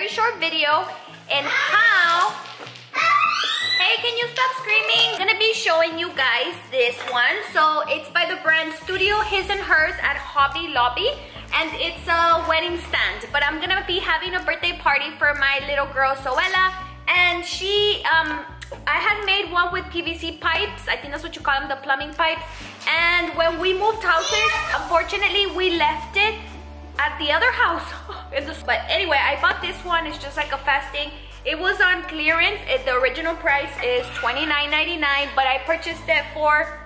very short video and how Hey, can you stop screaming? I'm gonna be showing you guys this one. So it's by the brand Studio His and Hers at Hobby Lobby. And it's a wedding stand. But I'm gonna be having a birthday party for my little girl, Zoella. And she, um, I had made one with PVC pipes. I think that's what you call them, the plumbing pipes. And when we moved houses, unfortunately, we left it at the other house. but anyway, I bought this one. It's just like a fasting it was on clearance. It, the original price is $29.99, but I purchased it for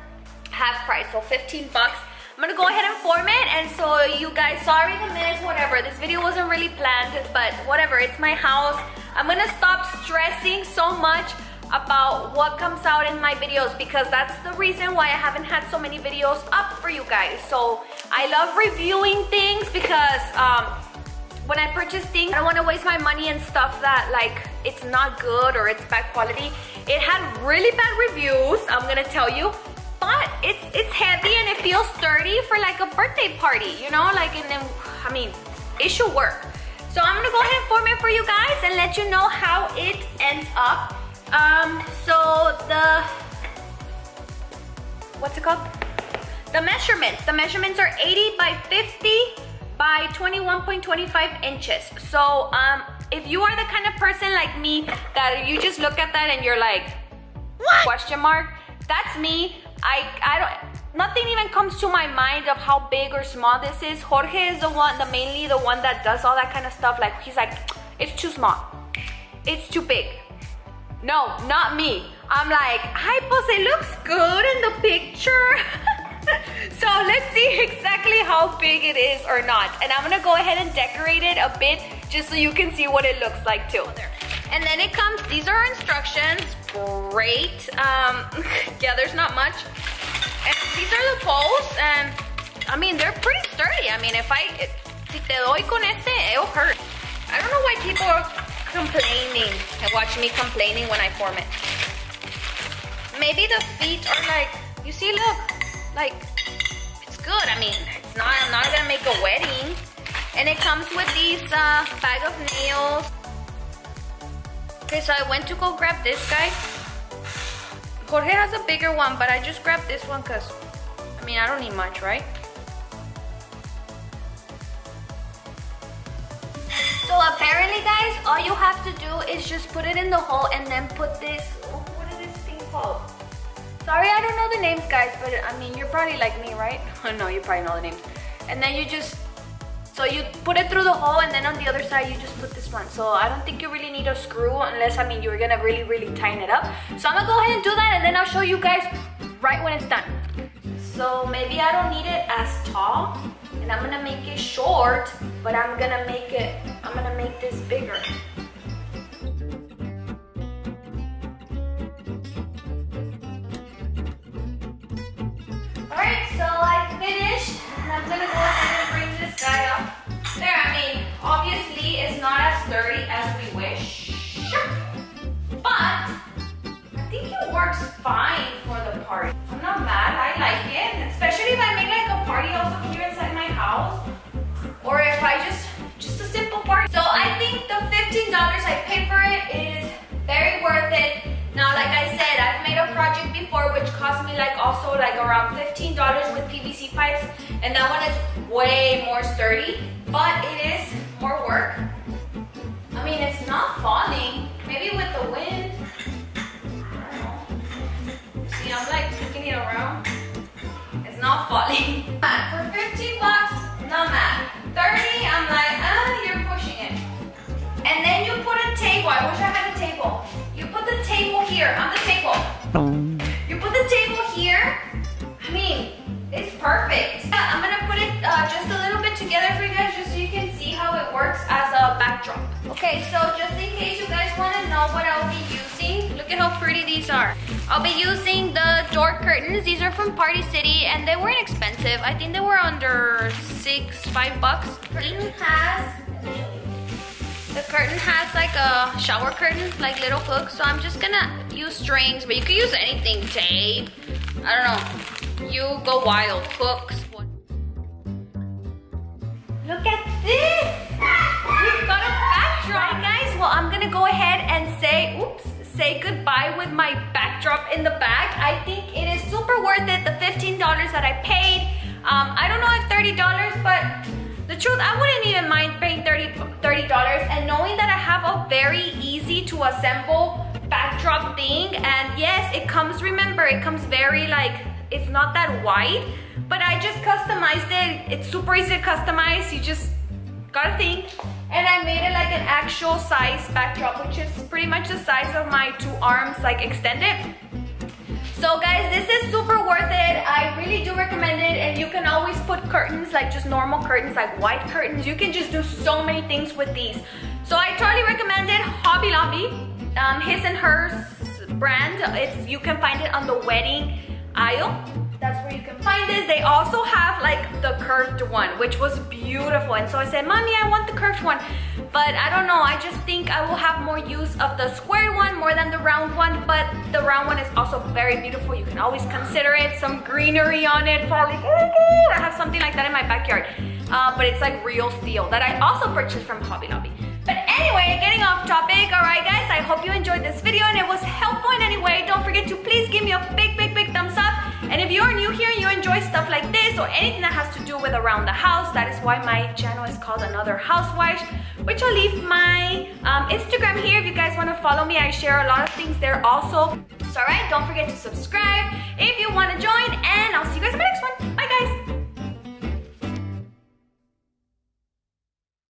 half price, so 15 bucks. I'm gonna go ahead and form it, and so you guys, sorry the mess, whatever. This video wasn't really planned, but whatever, it's my house. I'm gonna stop stressing so much about what comes out in my videos because that's the reason why I haven't had so many videos up for you guys. So I love reviewing things because um, when I purchase things, I don't want to waste my money and stuff that like it's not good or it's bad quality. It had really bad reviews, I'm gonna tell you, but it's it's heavy and it feels sturdy for like a birthday party, you know? Like, and then, I mean, it should work. So I'm gonna go ahead and form it for you guys and let you know how it ends up. Um, so the, what's it called? The measurements. The measurements are 80 by 50 by 21.25 inches. So um, if you are the kind of person like me that you just look at that and you're like, what? question mark, that's me. I, I don't, nothing even comes to my mind of how big or small this is. Jorge is the one, the mainly the one that does all that kind of stuff. Like he's like, it's too small. It's too big. No, not me. I'm like, hi, boss, it looks good in the picture. so let's see exactly how big it is or not. And I'm gonna go ahead and decorate it a bit just so you can see what it looks like too. And then it comes, these are instructions, great. Um, yeah, there's not much. And these are the poles and I mean, they're pretty sturdy. I mean, if I, it, si te doy con este, it'll hurt. I don't know why people are complaining and watch me complaining when I form it. Maybe the feet are like, you see, look, like, it's good. I mean, it's not, I'm not gonna make a wedding. And it comes with these uh, bag of nails. Okay, so I went to go grab this guy. Jorge has a bigger one, but I just grabbed this one because, I mean, I don't need much, right? So apparently, guys, all you have to do is just put it in the hole and then put this, what is this thing called? Sorry, I don't know the names, guys, but I mean, you're probably like me, right? Oh no, you probably know the names. And then you just, so you put it through the hole and then on the other side, you just put this one. So I don't think you really need a screw unless, I mean, you're gonna really, really tighten it up. So I'm gonna go ahead and do that and then I'll show you guys right when it's done. So maybe I don't need it as tall and I'm gonna make it short, but I'm gonna make it, I'm gonna make this bigger. Not as sturdy as we wish. But, I think it works fine for the party. I'm not mad, I like it. Especially if I make like a party also here inside my house. Or if I just, just a simple party. So I think the $15 I paid for it is very worth it. Now, like I said, I've made a project before which cost me like also like around $15 with PVC pipes and that one is way more sturdy, but it is mean, it's not falling. Maybe with the wind. See, I'm like kicking it around. It's not falling. Okay, so just in case you guys wanna know what I'll be using, look at how pretty these are. I'll be using the door curtains. These are from Party City and they weren't expensive. I think they were under six, five bucks. Curtain has the curtain has like a shower curtain, like little hooks. So I'm just gonna use strings, but you could use anything, tape. I don't know. You go wild, hooks. Look at this! Well, I'm gonna go ahead and say, oops, say goodbye with my backdrop in the back. I think it is super worth it, the $15 that I paid. Um, I don't know if $30, but the truth, I wouldn't even mind paying $30, $30 and knowing that I have a very easy to assemble backdrop thing. And yes, it comes, remember, it comes very like, it's not that wide, but I just customized it. It's super easy to customize. You just gotta thing. And I made it like an actual size backdrop, which is pretty much the size of my two arms, like extended. So guys, this is super worth it. I really do recommend it. And you can always put curtains, like just normal curtains, like white curtains. You can just do so many things with these. So I totally recommend it. Hobby Lobby, um, his and hers brand. It's You can find it on the wedding aisle. Can find this. They also have like the curved one, which was beautiful. And so I said, mommy, I want the curved one. But I don't know, I just think I will have more use of the square one more than the round one. But the round one is also very beautiful. You can always consider it. Some greenery on it. Probably, I have something like that in my backyard. Uh, but it's like real steel that I also purchased from Hobby Lobby. But anyway, getting off topic, alright guys, I hope you enjoyed this video and it was or anything that has to do with around the house, that is why my channel is called Another Housewife, which I'll leave my um, Instagram here if you guys want to follow me. I share a lot of things there also. So alright, don't forget to subscribe if you want to join and I'll see you guys in my next one. Bye guys!